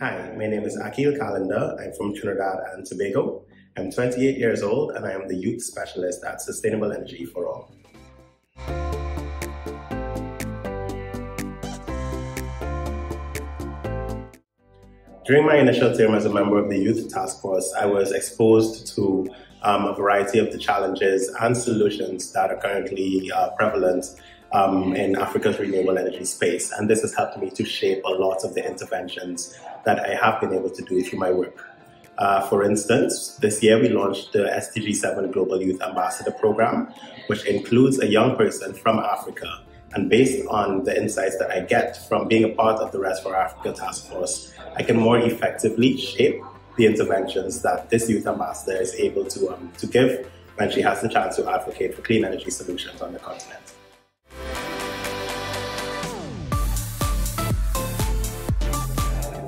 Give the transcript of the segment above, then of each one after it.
my name is Akil Callender. I'm from Trinidad and Tobago. I'm 28 years old and I am the youth specialist at Sustainable Energy for All. During my initial term as a member of the Youth Task Force, I was exposed to um, a variety of the challenges and solutions that are currently uh, prevalent um, in Africa's renewable energy space. And this has helped me to shape a lot of the interventions that I have been able to do through my work. Uh, for instance, this year we launched the SDG 7 Global Youth Ambassador Program, which includes a young person from Africa. And based on the insights that I get from being a part of the RES4Africa Task Force, I can more effectively shape the interventions that this youth ambassador is able to, um, to give when she has the chance to advocate for clean energy solutions on the continent.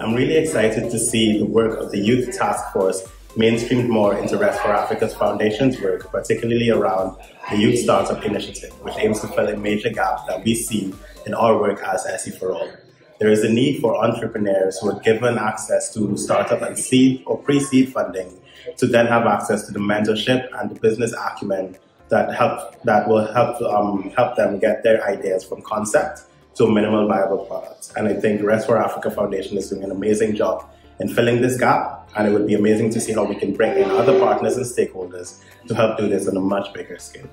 I'm really excited to see the work of the Youth Task Force mainstreamed more into RES4Africa's Foundation's work, particularly around the Youth Startup Initiative, which aims to fill a major gap that we see in our work as SE for All. There is a need for entrepreneurs who are given access to startup and seed or pre-seed funding to then have access to the mentorship and the business acumen that help that will help um, help them get their ideas from concept to minimal viable products. And I think RES4Africa Foundation is doing an amazing job in filling this gap. And it would be amazing to see how we can bring in other partners and stakeholders to help do this on a much bigger scale.